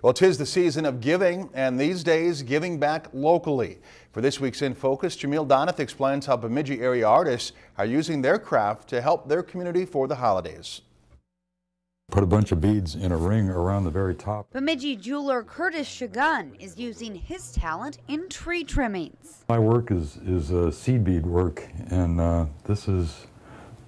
Well, tis the season of giving, and these days, giving back locally. For this week's In Focus, Jamil Donath explains how Bemidji area artists are using their craft to help their community for the holidays. Put a bunch of beads in a ring around the very top. Bemidji jeweler Curtis Shagun is using his talent in tree trimmings. My work is, is uh, seed bead work, and uh, this is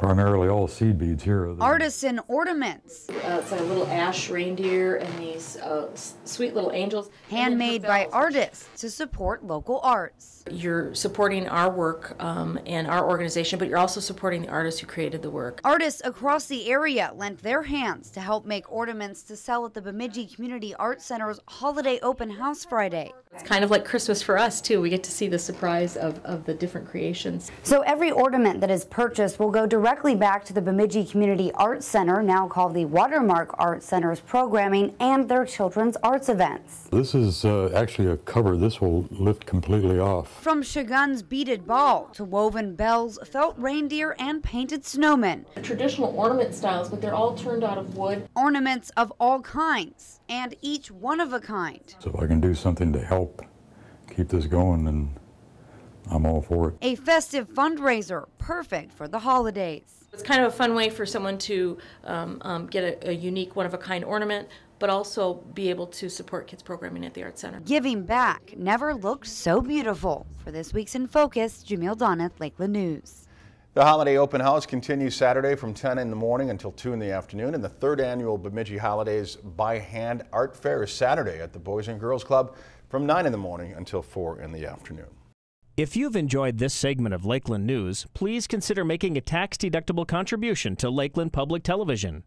primarily all seed beads here. Artisan ornaments. Uh, it's like a little ash reindeer and these uh, sweet little angels. Handmade by artists to support local arts. You're supporting our work um, and our organization, but you're also supporting the artists who created the work. Artists across the area lent their hands to help make ornaments to sell at the Bemidji Community Arts Center's Holiday Open House Friday. It's kind of like Christmas for us, too. We get to see the surprise of, of the different creations. So every ornament that is purchased will go directly directly back to the Bemidji Community Arts Center, now called the Watermark Arts Center's programming and their children's arts events. This is uh, actually a cover. This will lift completely off. From Shagun's beaded ball to woven bells, felt reindeer, and painted snowmen. Traditional ornament styles, but they're all turned out of wood. Ornaments of all kinds, and each one of a kind. So if I can do something to help keep this going, and I'm all for it. A festive fundraiser, perfect for the holidays. It's kind of a fun way for someone to um, um, get a, a unique, one of a kind ornament, but also be able to support kids programming at the Arts Center. Giving back never looked so beautiful. For this week's In Focus, Jamil Donath, Lakeland News. The Holiday Open House continues Saturday from 10 in the morning until 2 in the afternoon, and the third annual Bemidji Holidays by Hand Art Fair is Saturday at the Boys and Girls Club from 9 in the morning until 4 in the afternoon. If you've enjoyed this segment of Lakeland News, please consider making a tax-deductible contribution to Lakeland Public Television.